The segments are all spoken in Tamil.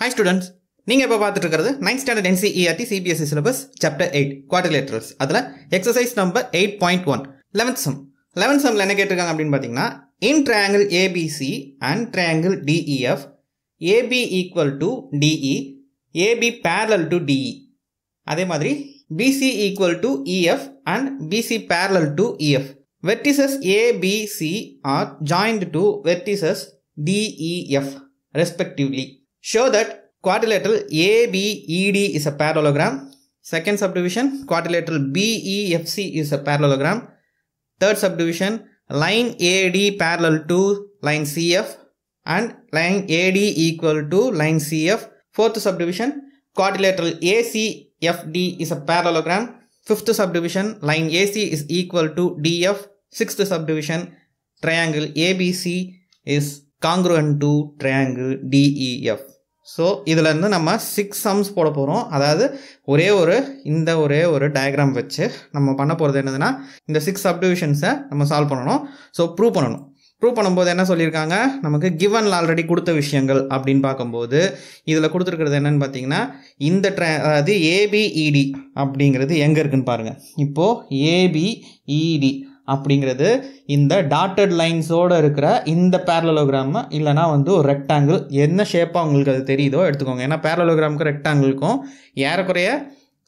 ஹாய் ஸ்டூடெண்ட்ஸ் நீங்கள் இப்போ பார்த்துட்டு இருக்கிறது ninth standard NCERT CBSE syllabus chapter eight quadrilaterals அதில் exercise number eight point one eleventh sum eleventh சம்மில் என்ன கேட்டிருக்காங்க அப்படின்னு பார்த்தீங்கன்னா in triangle ABC and triangle DEF AB equal to DE AB parallel to DE அதே மாதிரி BC equal to EF and BC parallel to EF vertices ABC are joined to vertices DEF respectively Show that quadrilateral ABED is a parallelogram. Second subdivision, quadrilateral BEFC is a parallelogram. Third subdivision, line AD parallel to line CF and line AD equal to line CF. Fourth subdivision, quadrilateral ACFD is a parallelogram. Fifth subdivision, line AC is equal to DF. Sixth subdivision, triangle ABC is congruent to triangle DEF so இதிலேருந்து நம்ம சிக்ஸ் சம்ஸ் போட போகிறோம் அதாவது ஒரே ஒரு இந்த ஒரே ஒரு டயக்ராம் வச்சு நம்ம பண்ண போகிறது என்னதுன்னா இந்த சிக்ஸ் சப்டிவிஷன்ஸை நம்ம சால்வ் பண்ணணும். ஸோ ப்ரூவ் பண்ணணும். ப்ரூவ் பண்ணும்போது என்ன சொல்லியிருக்காங்க? நமக்கு கிவனில் ஆல்ரெடி கொடுத்த விஷயங்கள் அப்படின்னு பார்க்கும்போது இதில் கொடுத்துருக்கிறது என்னன்னு பார்த்தீங்கன்னா இந்த ட்ரே அதாவது ஏபிஇடி அப்படிங்கிறது எங்கே இருக்குன்னு பாருங்கள் இப்போது ஏபிஇடி அப்படிங்கிறது இந்த டாட்டட் லைன்ஸோடு இருக்கிற இந்த பேரலோகிராம் இல்லைனா வந்து ஒரு ரெக்டாங்கிள் என்ன ஷேப்பாக உங்களுக்கு அது தெரியுதோ எடுத்துக்கோங்க. ஏன்னா பேரலோகிராமுக்கும் ரெக்டாங்கிளுக்கும் ஏறக்குறைய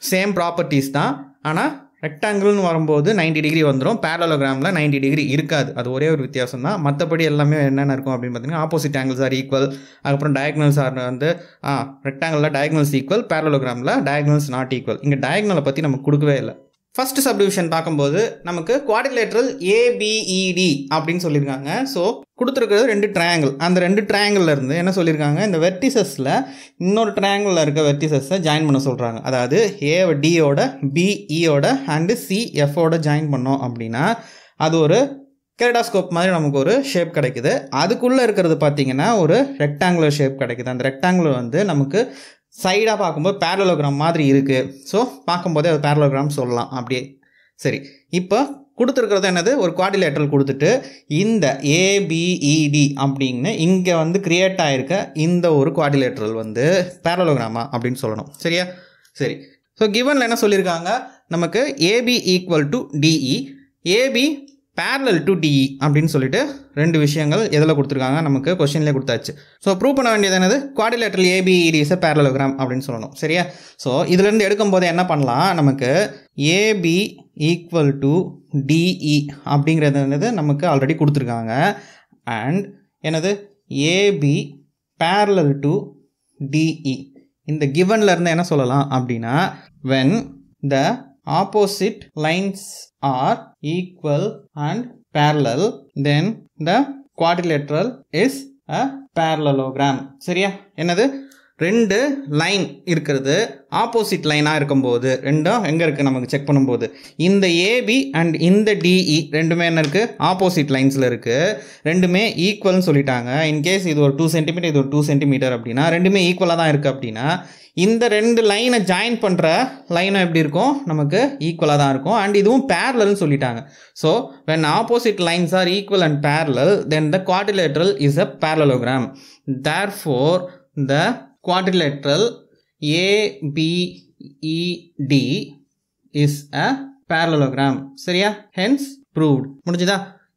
சேம் ப்ராப்பர்ட்டிஸ் தான். ஆனால் ரெக்டாங்கிள்னு வரும்போது நைன்டி டிகிரி வந்துடும் பேரலோகிராமில் நைன்டி டிகிரி இருக்காது. அது ஒரே ஒரு வித்தியாசம் தான். மற்றபடி எல்லாமே என்னென்ன இருக்கும் அப்படின்னு பார்த்தீங்கன்னா ஆப்போசிட் ஆங்கிள்ஸ் ஆர் ஈக்குவல் அதுக்கப்புறம் டயக்னல்ஸ் ஆர் வந்து ஆ ரெக்டாங்கிளில் டயக்னல்ஸ் ஈக்குவல் பேரலோகிராமில் டயக்னல்ஸ் நாட் ஈக்குவல் இங்கே டயக்னலை பற்றி நமக்கு கொடுக்கவே இல்லை. ஃபர்ஸ்ட் சப்டிவிஷன் பார்க்கும்போது நமக்கு குவாடிலேட்ரல் ஏபிஇடி e, அப்படின்னு சொல்லியிருக்காங்க. ஸோ கொடுத்துருக்கிறது ரெண்டு ட்ரையாங்கிள் அந்த ரெண்டு ட்ரையாங்கிளில் இருந்து என்ன சொல்லியிருக்காங்க? இந்த வெர்டிசஸில் இன்னொரு ட்ரையாங்கிளில் இருக்க வெர்டிசஸை ஜாயின் பண்ண சொல்கிறாங்க அதாவது ஏ டியோட பிஇயோட அண்டு சிஎஃபோட ஜாயின் பண்ணோம் அப்படின்னா அது ஒரு கெரடாஸ்கோப் மாதிரி நமக்கு ஒரு ஷேப் கிடைக்குது. அதுக்குள்ளே இருக்கிறது பார்த்தீங்கன்னா ஒரு ரெக்டாங்குலர் ஷேப் கிடைக்குது. அந்த ரெக்டாங்குலர் வந்து நமக்கு சைடாக பார்க்கும்போது பேரலோகிராம் மாதிரி இருக்குது ஸோ பார்க்கும்போதே அது பேரலோகிராம் சொல்லலாம். அப்படியே சரி. இப்போ கொடுத்துருக்கிறது என்னது? ஒரு குவாடிலேட்டரல் கொடுத்துட்டு இந்த ஏபிஇடி e, அப்படின்னு இங்கே வந்து கிரியேட் ஆகிருக்க இந்த ஒரு குவாடிலேட்டரல் வந்து பேரலோகிராமா அப்படின்னு சொல்லணும். சரியா? சரி. ஸோ கிவனில் என்ன சொல்லியிருக்காங்க? நமக்கு AB equal to DE AB parallel to DE அப்படின்னு சொல்லிட்டு ரெண்டு விஷயங்கள் எதில் கொடுத்துருக்காங்க? நமக்கு கொஸ்டின்லேயே கொடுத்தாச்சு. ஸோ ப்ரூவ் பண்ண வேண்டியது என்னது? குவாடிலேட்டரல் ஏபிஇடி பேரலோகிராம் அப்படின்னு சொல்லணும். சரியா? ஸோ இதுலேருந்து எடுக்கும் போது என்ன பண்ணலாம்? நமக்கு ஏபி ஈக்குவல் டு டிஇ அப்படிங்கிறது என்னது? நமக்கு ஆல்ரெடி கொடுத்துருக்காங்க. அண்ட் என்னது? ஏபி பேரலல் டு டிஇ இந்த கிவனில் இருந்து என்ன சொல்லலாம் அப்படின்னா when the opposite lines are equal and parallel then the quadrilateral is a parallelogram சரியா என்னது ரெண்டு லைன் இருக்கிறது. ஆப்போசிட் லைனாக இருக்கும்போது ரெண்டும் எங்கே இருக்குது நமக்கு செக் பண்ணும்போது? இந்த ஏபி அண்ட் இந்த டிஇ ரெண்டுமே என்ன இருக்குது ஆப்போசிட் லைன்ஸில் இருக்குது ரெண்டுமே ஈக்குவல்னு சொல்லிட்டாங்க. இன்கேஸ் இது ஒரு டூ சென்டிமீட்டர் இது ஒரு டூ சென்டிமீட்டர் அப்படின்னா ரெண்டுமே ஈக்குவலாக தான் இருக்குது அப்படின்னா இந்த ரெண்டு லைனை ஜாயின் பண்ணுற லைனும் எப்படி இருக்கும்? நமக்கு ஈக்குவலாக தான் இருக்கும். அண்ட் இதுவும் பேரலல்னு சொல்லிட்டாங்க. So when opposite lines are equal and parallel then the quadrilateral is a parallelogram therefore the quadrilateral ABED is a parallelogram சரியா? ஹென்ஸ் ப்ரூவ்ட் முடிஞ்சுதா?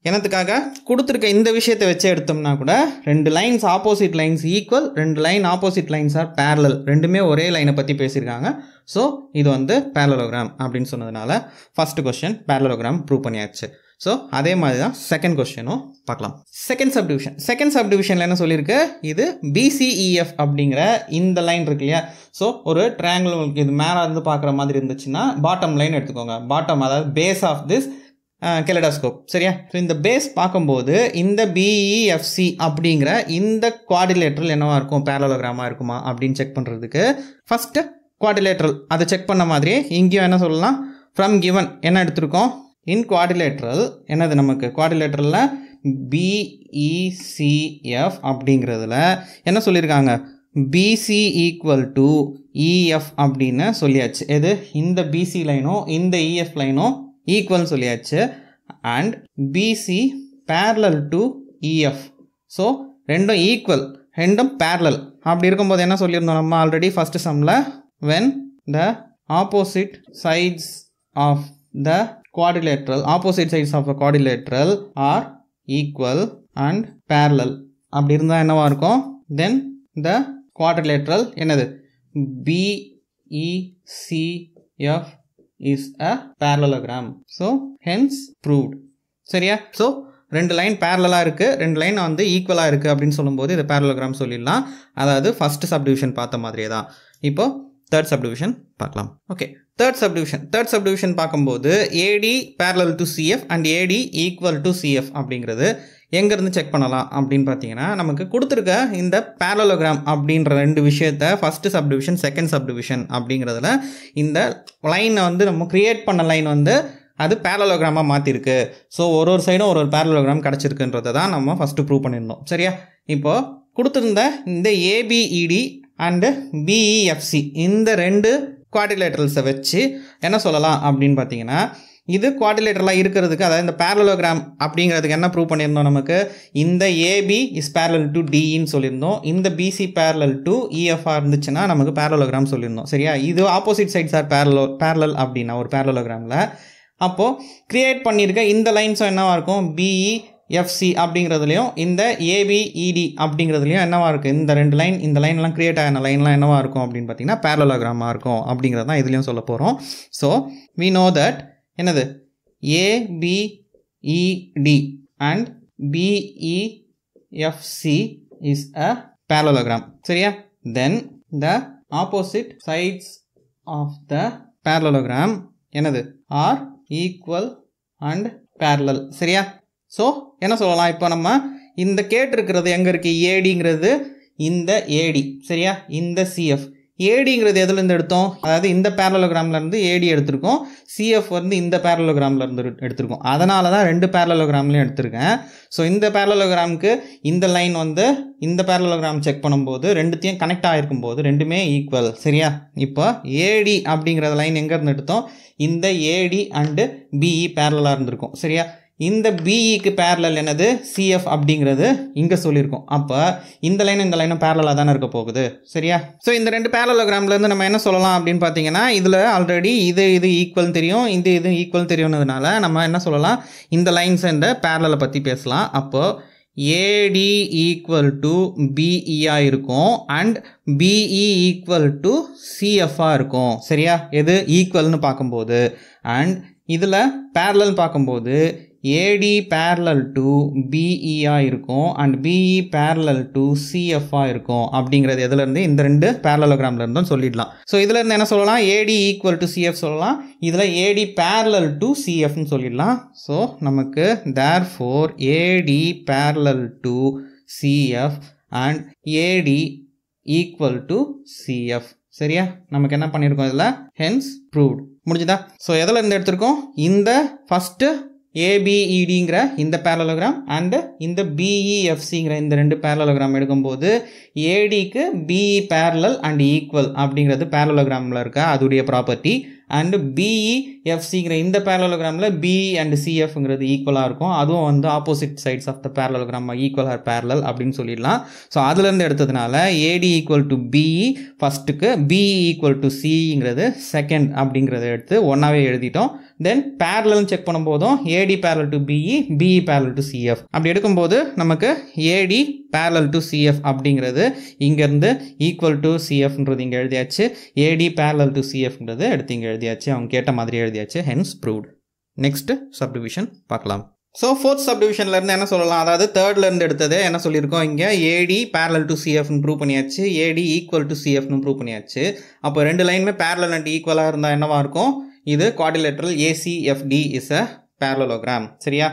எனத்துக்காக கொடுத்துருக்க இந்த விஷயத்தை வச்சு எடுத்தோம்னா கூட ரெண்டு லைன்ஸ் ஆப்போசிட் லைன்ஸ் ஈக்குவல் ரெண்டு line opposite lines are parallel ரெண்டுமே ஒரே லைனை பற்றி பேசியிருக்காங்க. ஸோ இது வந்து பேரலோகிராம் அப்படின்னு சொன்னதுனால ஃபர்ஸ்ட் கொஸ்டின் பேரலோகிராம் ப்ரூவ் பண்ணியாச்சு. ஸோ அதே மாதிரி தான் செகண்ட் கொஸ்டினும் பார்க்கலாம். செகண்ட் சப்டிவிஷன் செகண்ட் சப்டிவிஷனில் என்ன சொல்லியிருக்கு? இது பிசிஇஎஃப் அப்படிங்கிற இந்த லைன் இருக்கு இல்லையா? ஸோ ஒரு ட்ரையாங்கிள் உங்களுக்கு இது மேலே இருந்து பார்க்குற மாதிரி இருந்துச்சுன்னா பாட்டம் லைன் எடுத்துக்கோங்க. பாட்டம் அதாவது பேஸ் ஆஃப் திஸ் கெலடாஸ்கோப் சரியா? ஸோ இந்த பேஸ் பார்க்கும்போது இந்த பிஇஎஃப்சி அப்படிங்கிற இந்த குவாடிலேட்டரல் என்னவா இருக்கும்? பேரலோகிராமாக இருக்குமா? அப்படின்னு செக் பண்ணுறதுக்கு ஃபஸ்ட்டு குவாடிலேட்டரல் அதை செக் பண்ண மாதிரியே இங்கேயும் என்ன சொல்லலாம்? ஃப்ரம் கிவன் என்ன எடுத்திருக்கோம்? இன் குவாடிலேட்ரல் என்னது நமக்கு? குவாடிலேட்ரலில் பிஇசிஎஃப் e, அப்படிங்கிறதுல என்ன சொல்லியிருக்காங்க? பிசி ஈக்குவல் டு இஎஃப் அப்படின்னு சொல்லியாச்சு. எது? இந்த பிசி லைனும் இந்த e, இஎஃப் லைனும் ஈக்குவல்னு சொல்லியாச்சு. And BC parallel to EF so ரெண்டும் ஈக்குவல் ரெண்டும் பேரலல் அப்படி இருக்கும்போது என்ன சொல்லியிருந்தோம் நம்ம ஆல்ரெடி ஃபஸ்ட்டு சம்மில் when the opposite sides of the quadrilateral opposite sides of a quadrilateral are equal and parallel. அப்படி இருந்தால் என்னவா இருக்கும்? தென் த quadrilateral என்னது? BECF is a parallelogram so hence proved சரியா? ஸோ ரெண்டு லைன் பேரலாக இருக்குது ரெண்டு லைன் வந்து ஈக்குவலாக இருக்குது அப்படின்னு சொல்லும்போது இதை பேரலோகிராம் சொல்லிடலாம். அதாவது ஃபஸ்ட்டு சப்டிவிஷன் பார்த்த மாதிரியே தான். இப்போது தேர்ட் சப்டிவிஷன் பார்க்கலாம். Okay third subdivision third subdivision பார்க்கும்போது AD parallel to CF and AD equal to CF அப்படிங்கிறது எங்கேருந்து செக் பண்ணலாம் அப்படின்னு பார்த்தீங்கன்னா நமக்கு கொடுத்துருக்க இந்த பேரலோகிராம் அப்படின்ற ரெண்டு விஷயத்த ஃபஸ்ட்டு சப்டிவிஷன் செகண்ட் சப்டிவிஷன் அப்படிங்கிறதுல இந்த லைனை வந்து நம்ம க்ரியேட் பண்ண லைன் வந்து அது பேரலோகிராமாக மாற்றிருக்கு ஸோ ஒரு ஒரு சைடும் ஒரு ஒரு பேரலோகிராம் கிடச்சிருக்குன்றதை தான் நம்ம ஃபஸ்ட்டு ப்ரூவ் பண்ணியிருந்தோம். சரியா? இப்போது கொடுத்துருந்த இந்த ஏபிஇடி அண்டு பிஇஎஃப்சி இந்த ரெண்டு குவாடிலேட்டரல்ஸை வச்சு என்ன சொல்லலாம் அப்படின்னு பார்த்தீங்கன்னா இது குவாடிலேட்டரலாக இருக்கிறதுக்கு அதாவது இந்த பேரலோகிராம் அப்படிங்கிறதுக்கு என்ன ப்ரூவ் பண்ணியிருந்தோம் நமக்கு? இந்த ஏபி இஸ் பேரலல் டு டின்னு சொல்லியிருந்தோம். இந்த பிசி பேரலல் டு இஎஃப்ஆர் இருந்துச்சுன்னா நமக்கு பேரலோகிராம் சொல்லியிருந்தோம். சரியா? இது opposite sides are parallelo parallel அப்படின்னா ஒரு பேரலோகிராமில் அப்போது க்ரியேட் பண்ணியிருக்க இந்த லைன்ஸும் என்னவாக இருக்கும்? பிஇ எஃப்சி அப்படிங்கிறதுலையும் இந்த ஏபிஇடி e, அப்படிங்கிறதுலையும் என்னவாக இருக்குது இந்த ரெண்டு லைன் இந்த லைன்லாம் க்ரியேட் ஆகின லைன்லாம் என்னவாக இருக்கும் அப்படின்னு பார்த்தீங்கன்னா பேரலோகிராமாக இருக்கும் அப்படிங்கிறது தான் இதுலேயும் சொல்ல போகிறோம் ஸோ வி நோ தட் என்னது? ABED and BEFC is a parallelogram சரியா? Then the opposite sides of the parallelogram என்னது? ஆர் ஈக்குவல் அண்ட் பேரலல் சரியா? ஸோ என்ன சொல்லலாம்? இப்போ நம்ம இந்த கேட்டிருக்கிறது எங்கே இருக்குது ஏடிங்கிறது இந்த ஏடி சரியா? இந்த சிஎஃப் ஏடிங்கிறது எதுலேருந்து எடுத்தோம்? அதாவது இந்த பேரலோகிராம்லேருந்து ஏடி எடுத்திருக்கோம். சிஎஃப் வந்து இந்த பேரலோகிராம்லேருந்து எடுத்திருக்கோம். அதனால தான் ரெண்டு பேரலோகிராம்லையும் எடுத்திருக்கேன். ஸோ இந்த பேரலோகிராமுக்கு இந்த லைன் வந்து இந்த பேரலோகிராம் செக் பண்ணும்போது ரெண்டுத்தையும் கனெக்ட் ஆகிருக்கும் போது ரெண்டுமே ஈக்குவல் சரியா? இப்போ ஏடி அப்படிங்கிற லைன் எங்கேருந்து எடுத்தோம்? இந்த ஏடி அண்டு பிஇ பேரலாக இருந்திருக்கும். சரியா? இந்த பிஇக்கு பேரலல் என்னது? சிஎஃப் அப்படிங்கிறது இங்கே சொல்லியிருக்கோம். அப்போ இந்த லைனும் இந்த லைனும் பேரலாக தானே இருக்க போகுது. சரியா? ஸோ இந்த ரெண்டு பேரலோகிராம்லேருந்து நம்ம என்ன சொல்லலாம் அப்படின்னு பார்த்தீங்கன்னா இதில் ஆல்ரெடி இது இது ஈக்குவல் தெரியும் இது இது ஈக்குவல் தெரியும்னதுனால நம்ம என்ன சொல்லலாம்? இந்த லைன்ஸ் இந்த பேரலை பற்றி பேசலாம். அப்போது ஏடி ஈக்குவல் டு பிஇயாக இருக்கும் அண்ட் பிஇ ஈக்குவல் டு சிஎஃபாக இருக்கும். சரியா? எது? ஈக்குவல்னு பார்க்கும்போது. அண்ட் இதில் பேரலல் பார்க்கும்போது ஏடி பேரலல் டு பிஇஆக இருக்கும் அண்ட் பிஇ பேரலல் டு சிஎஃப்ஆ இருக்கும் அப்படிங்கிறது எதுலேருந்து இந்த ரெண்டு பேரலோகிராம்லேருந்தும் சொல்லிடலாம். ஸோ இதில் இருந்து என்ன சொல்லலாம்? ஏடி ஈக்குவல் டு சிஎஃப் சொல்லலாம். இதில் ஏடி பேரலல் டு சிஎஃப்னு சொல்லிடலாம். ஸோ நமக்கு therefore AD parallel to CF and AD equal to CF சரியா? நமக்கு என்ன பண்ணியிருக்கோம் இதில்? ஹென்ஸ் ப்ரூவ்ட் முடிஞ்சுதா? ஸோ எதில் இருந்து எடுத்திருக்கோம்? இந்த ஃபஸ்ட்டு ஏபிஇடிங்கிற இந்த பேரலோகிராம் அண்டு இந்த பிஇஎஃப்சிங்கிற இந்த ரெண்டு பேரலோகிராம் எடுக்கும்போது ஏடிக்கு பிஇ பேரலல் அண்ட் ஈக்குவல் அப்படிங்கிறது பேரலோகிராமில் இருக்க? அதுடைய ப்ராப்பர்ட்டி அண்டு பிஇஎஃப்சிங்கிற இந்த பேரலோகிராமில் பிஇ அண்ட் சிஎஃப்ங்கிறது ஈக்குவலாக இருக்கும். அதுவும் வந்து opposite sides of the parallelogram equal are parallel அப்படின்னு சொல்லிடலாம். ஸோ அதுலேருந்து எடுத்ததுனால ஏடி ஈக்குவல் டு பிஇ ஃபஸ்ட்டுக்கு பிஇ ஈக்குவல் டு சிங்கிறது செகண்ட் அப்படிங்கிறத எடுத்து ஒன்றாவே எழுதிட்டோம். தென் பேரலல்னு செக் பண்ணும்போதும் AD parallel to BE BE parallel to CF அப்படி எடுக்கும்போது நமக்கு ஏடி பேரலல் டு சிஎஃப் அப்படிங்கிறது இங்கேருந்து ஈக்குவல் டு சிஎஃப்ன்றது இங்கே எழுதியாச்சு. ஏடி பேரலல் டு சிஎஃப்ன்றது எடுத்து இங்கே எழுதியாச்சு. அவங்க கேட்ட மாதிரி எழுதியாச்சு. ஹென்ஸ் ப்ரூவ்டு நெக்ஸ்ட் சப்டிவிஷன் பார்க்கலாம். ஸோ ஃபோர்த் சப்டிவிஷன்லேருந்து என்ன சொல்லலாம்? அதாவது தேர்ட்லேருந்து எடுத்தது என்ன சொல்லியிருக்கோம்? இங்கே ஏடி பேரலல் டு சிஎஃப்னு ப்ரூவ் பண்ணியாச்சு. ஏடி ஈக்குவல் டு சிஎஃப்னு ப்ரூவ் பண்ணியாச்சு. அப்போ ரெண்டு லைனுமே பேரலல் அண்ட் ஈக்குவலாக இருந்தால் என்னவாக இருக்கும்? இது quadrilateral ACFD is a parallelogram சரியா?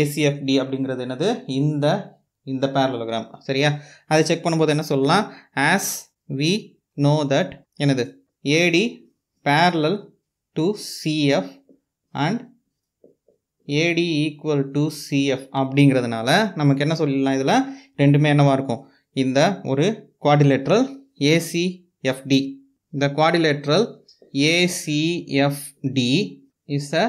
ஏசிஎஃப்டி அப்படிங்கிறது என்னது? இந்த இந்த பேரலோகிராம் சரியா? அதை செக் பண்ணும்போது என்ன சொல்லலாம்? ஆஸ் வி நோ தட் என்னது? AD parallel to CF and AD equal to CF அப்படிங்கிறதுனால நமக்கு என்ன சொல்லிடலாம் இதில்? ரெண்டுமே என்னவாக இருக்கும்? இந்த ஒரு குவாடிலேட்ரல் ஏசிஎஃப்டி இந்த quadrilateral ACFD is a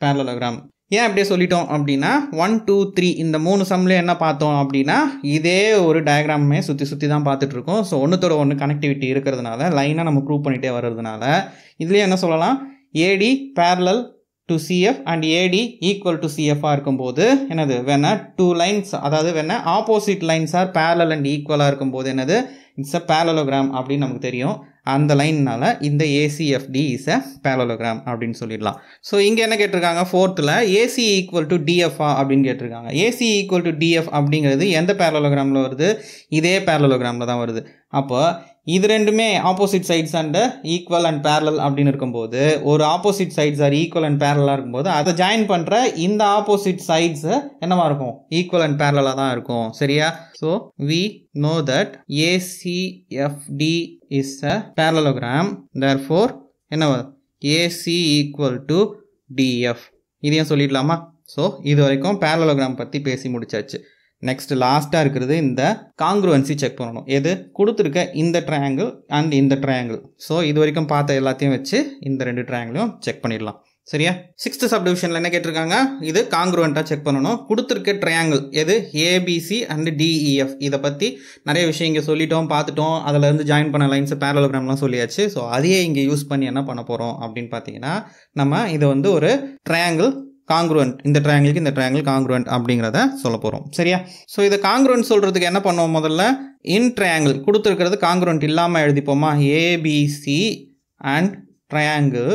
parallelogram ஏன் அப்படியே சொல்லிட்டோம் அப்படின்னா ஒன் டூ த்ரீ இந்த மூணு சம்மில் என்ன பார்த்தோம் அப்படின்னா இதே ஒரு டயக்ராமே சுற்றி சுற்றி தான் பார்த்துட்ருக்கோம் ஸோ ஒன்றுத்தோட ஒன்று கனெக்டிவிட்டி இருக்கிறதுனால லைனாக நம்ம ப்ரூவ் பண்ணிகிட்டே வர்றதுனால இதுலேயே என்ன சொல்லலாம்? AD parallel to CF and AD equal to சிஎஃபாக இருக்கும்போது என்னது? வேணா டூ லைன்ஸ் அதாவது வேணா opposite lines are parallel and ஈக்குவலாக இருக்கும்போது என்னது? இட்ஸ் அ பேரலோகிராம் அப்படின்னு நமக்கு தெரியும். அந்த லைன்னால் இந்த ஏசிஎஃப்டி இஸ் அ parallelogram அப்படின்னு சொல்லிடலாம். ஸோ இங்கே என்ன கேட்டிருக்காங்க? ஃபோர்த்தில் ஏசி ஈக்குவல் டு டிஎஃப்ஆ அப்படின்னு கேட்டிருக்காங்க. ஏசி ஈக்குவல் டு டிஎஃப் அப்படிங்கிறது எந்த parallelogram-ல வருது? இதே parallelogram-ல தான் வருது. அப்போ இது ரெண்டுமே opposite sides and equal and parallel அப்படின்னு இருக்கும்போது ஒரு opposite sides are equal and பேரலாக இருக்கும்போது அதை ஜாயின் பண்ணுற இந்த ஆப்போசிட் சைட்ஸ் என்னவா இருக்கும்? ஈக்குவல் அண்ட் பேரலாக தான் இருக்கும். சரியா? So we know that ACFD is a therefore என்னவா? ஏசி ஈக்குவல் டு டிஎஃப் இதையும் சொல்லிடலாமா? ஸோ இது வரைக்கும் பேரலோகிராம் பற்றி பேசி முடிச்சாச்சு. நெக்ஸ்ட் லாஸ்ட்டாக இருக்கிறது இந்த காங்க்ருவன்சி செக் பண்ணணும். எது? கொடுத்துருக்க இந்த ட்ரையாங்கிள் அண்ட் இந்த ட்ரையாங்கிள் ஸோ இது வரைக்கும் பார்த்த எல்லாத்தையும் வச்சு இந்த ரெண்டு ட்ரையாங்கிளையும் செக் பண்ணிடலாம். சரியா? சிக்ஸ்த் சப்டிவிஷனில் என்ன கேட்டிருக்காங்க? இது காங்க்ருவெண்ட்டாக செக் பண்ணணும். கொடுத்துருக்க ட்ரையாங்கிள் எது? ஏபிசி அண்ட் டிஇஎஃப் இதை பற்றி நிறைய விஷயம் இங்கே சொல்லிட்டோம் பார்த்துட்டோம். அதில் இருந்து ஜாயின் பண்ண லைன்ஸ் பேரலோகிராம்லாம் சொல்லியாச்சு. ஸோ அதையே இங்கே யூஸ் பண்ணி என்ன பண்ண போகிறோம் அப்படின்னு பார்த்தீங்கன்னா நம்ம இதை வந்து ஒரு ட்ரையாங்கிள் காங்க்ருவன்ட் இந்த ட்ரையாங்கிளுக்கு இந்த ட்ரையாங்கிள் காங்க்ருவன்ட் அப்படிங்கிறத சொல்ல போகிறோம் சரியா? ஸோ இதை காங்க்ருவன்ட் சொல்கிறதுக்கு என்ன பண்ணுவோம் முதல்ல? இன் ட்ரையாங்கிள் கொடுத்துருக்கிறது காங்க்ருவன்ட் இல்லாமல் எழுதிப்போமா? ஏபிசி அண்ட் ட்ரையாங்கிள்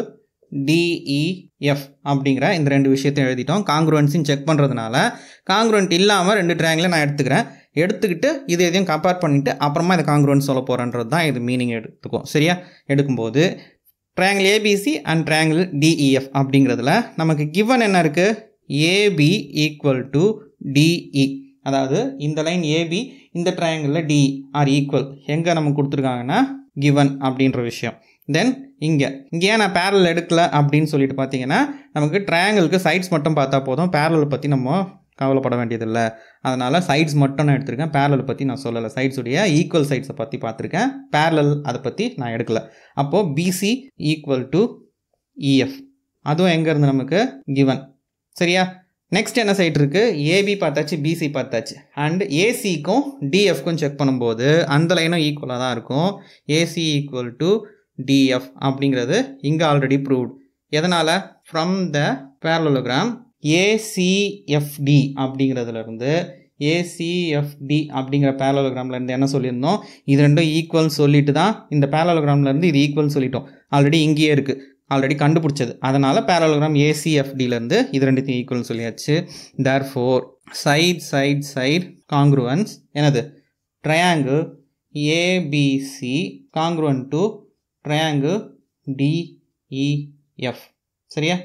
டிஇஎஃப் அப்படிங்கிற இந்த ரெண்டு விஷயத்தையும் எழுதிட்டோம். காங்க்ருவன்ஸின்னு செக் பண்ணுறதுனால காங்க்ருவன்ட் இல்லாமல் ரெண்டு ட்ரையாங்கிளை நான் எடுத்துக்கிறேன். எடுத்துக்கிட்டு இது எதையும் கம்பேர் பண்ணிவிட்டு அப்புறமா இதை காங்க்ருவன்ட் சொல்ல போகிறேன்றது தான் இது மீனிங் எடுத்துக்கும் சரியா? எடுக்கும்போது triangle ABC and triangle DEF அப்படிங்கிறதுல நமக்கு கிவன் என்ன இருக்குது ஏபி ஈக்குவல் டு டிஇ அதாவது இந்த லைன் ஏபி இந்த ட்ரையாங்கிளில் டி ஆர் ஈக்குவல் எங்கே நமக்கு கொடுத்துருக்காங்கன்னா கிவன் அப்படின்ற விஷயம். தென் இங்கே. இங்கே ஏன் நான் பேரல் எடுக்கல அப்படின்னு சொல்லிட்டு பார்த்தீங்கன்னா நமக்கு ட்ரையாங்கிளுக்கு சைட்ஸ் மட்டும் பார்த்தா போதும். பேரல் பற்றி நம்ம கவலைப்பட வேண்டியதில்லை. அதனால் சைட்ஸ் மட்டும் நான் எடுத்திருக்கேன். பேரலல் பற்றி நான் சொல்லலை. சைட்ஸுடைய ஈக்குவல் சைட்ஸை பற்றி பார்த்துருக்கேன். பேரலல் அதை பற்றி நான் எடுக்கலை. அப்போது பிசி ஈக்குவல் டு இஎஃப் அதுவும் எங்கேருந்து நமக்கு கிவன் சரியா? நெக்ஸ்ட் என்ன சைட் இருக்குது ஏபி பார்த்தாச்சு பிசி பார்த்தாச்சு. அண்ட் ஏசிக்கும் டிஎஃப்க்கும் செக் பண்ணும்போது அந்த லைனும் ஈக்குவலாக தான் இருக்கும். ஏசி ஈக்குவல் டு டிஎஃப் அப்படிங்கிறது இங்கே ஆல்ரெடி ப்ரூவ்ட் எதனால்? ஃப்ரம் த பேரலோகிராம் ஏசிஎஃப்டி அப்படிங்கிறதுலேருந்து ஏசிஎஃப்டி அப்படிங்கிற பேரலோகிராம்லேருந்து என்ன சொல்லியிருந்தோம்? இது ரெண்டும் ஈக்குவல் சொல்லிட்டு தான் இந்த பேரலோகிராம்லேருந்து இது ஈக்குவல் சொல்லிட்டோம். ஆல்ரெடி இங்கேயே இருக்குது ஆல்ரெடி கண்டுபிடிச்சது. அதனால் பேரலோகிராம் ஏசிஎஃப்டிலேருந்து இது ரெண்டுத்தையும் ஈக்குவல் சொல்லியாச்சு. Therefore side side side congruence என்னது triangle ABC congruent to triangle DEF சரியா?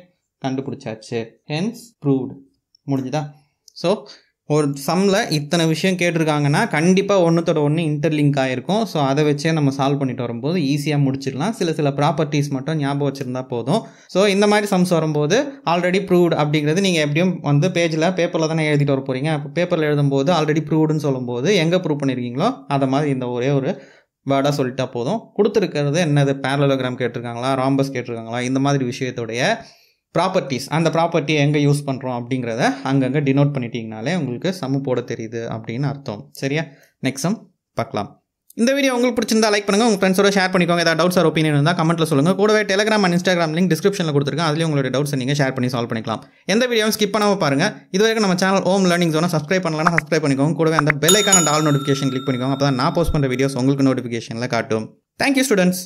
கண்டுபிடிச்சாச்சு. ஹென்ஸ் ப்ரூவ்டு முடிஞ்சுதா? ஸோ ஒரு சம்மில் இத்தனை விஷயம் கேட்டிருக்காங்கன்னா கண்டிப்பாக ஒன்றுத்தோட ஒன்று இன்டர்லிங்க் ஆகிருக்கும் ஸோ அதை வச்சே நம்ம சால்வ் பண்ணிட்டு வரும்போது ஈஸியாக முடிச்சிடலாம். சில சில ப்ராப்பர்ட்டிஸ் மட்டும் ஞாபகம் வச்சுருந்தா போதும். ஸோ இந்த மாதிரி சம்ஸ் வரும்போது ஆல்ரெடி ப்ரூவ்டு அப்படிங்கிறது நீங்கள் எப்படியும் வந்து பேஜில் பேப்பரில் தானே எழுதிட்டு வர போகிறீங்க அப்போ பேப்பரில் எழுதும்போது ஆல்ரெடி ப்ரூவ்டுன்னு சொல்லும்போது எங்கே ப்ரூவ் பண்ணியிருக்கீங்களோ அதை மாதிரி இந்த ஒரே ஒரு வேர்டாக சொல்லிட்டா போதும். கொடுத்துருக்கிறது என்னது? பேரலோகிராம் கேட்டிருக்காங்களா? ராம்பஸ் கேட்டிருக்காங்களா? இந்த மாதிரி விஷயத்துடைய ப்ராப்பர்ட்டிஸ் அந்த ப்ராப்பர்ட்டியை எங்கே யூஸ் பண்ணுறோம் அப்படிங்கிறத அங்கங்கே டினோட் பண்ணிட்டீங்கனாலே உங்களுக்கு சம போட தெரியுது அப்படின்னு அர்த்தம். சரியா? நெக்ஸ்ட் சம் பார்க்கலாம். இந்த வீடியோ உங்களுக்கு பிடிச்சிருந்தா லைக் பண்ணுங்கள் உங்கள் ஃப்ரெண்ட்ஸோட ஷேர் பண்ணிக்கோங்க. ஏதாவது டவுட்ஸ் ஆர் ஒப்பீனியன் இருந்தால் கமெண்ட்டில் சொல்லுங்கள் கூடவே டெலிகிராம் அண்ட் இன்ஸ்டாகிராம் லிங்க் டிஸ்கிரிப்ஷனில் கொடுத்துருக்கேன். அதுலேயும் உங்களோட டவுட்ஸ் நீங்கள் ஷேர் பண்ணி சால்வ் பண்ணிக்கலாம். எந்த வீடியோவும் ஸ்கிப் பண்ணாமல் பாருங்கள் இது வரைக்கும் நம்ம சேனல் ஓம் லேர்னிங் ஜோனை சப்ஸ்கிரைப் பண்ணலாம் சப்ஸ்கிரைப் பண்ணிக்கோங்க. கூடவே அந்த பெல்லைக்கான டால் நோட்டிஃபிகேஷன் கிளிக் பண்ணிக்கோங்க. அப்போ தான் நான் போஸ்ட் பண்ணுற வீடியோஸ் உங்களுக்கு நோட்டிஃபிகேஷனில் காட்டும். Thank you students